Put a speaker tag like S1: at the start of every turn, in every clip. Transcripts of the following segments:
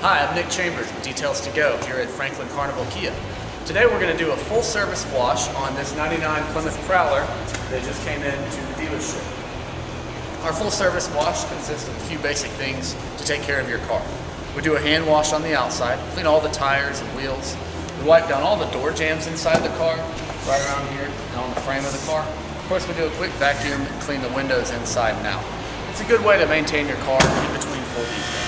S1: Hi, I'm Nick Chambers with Details to Go here at Franklin Carnival Kia. Today we're going to do a full service wash on this 99 Plymouth Prowler that just came in to the dealership. Our full service wash consists of a few basic things to take care of your car. We do a hand wash on the outside, clean all the tires and wheels. We wipe down all the door jambs inside the car, right around here and on the frame of the car. Of course, we do a quick vacuum and clean the windows inside and out. It's a good way to maintain your car in between full defects.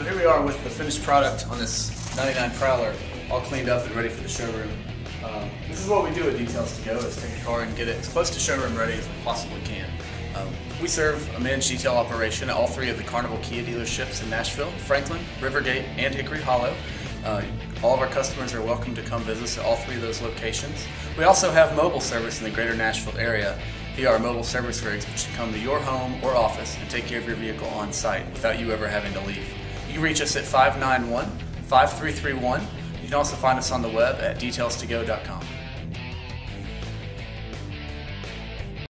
S1: So here we are with the finished product on this 99 Prowler, all cleaned up and ready for the showroom. Um, this is what we do at Details to Go, is take a car and get it as close to showroom ready as we possibly can. Um, we serve a managed detail operation at all three of the Carnival Kia dealerships in Nashville, Franklin, Rivergate, and Hickory Hollow. Uh, all of our customers are welcome to come visit us at all three of those locations. We also have mobile service in the greater Nashville area via our mobile service rigs, which come to your home or office and take care of your vehicle on site without you ever having to leave. You reach us at 591 5331. You can also find us on the web at detailstogo.com.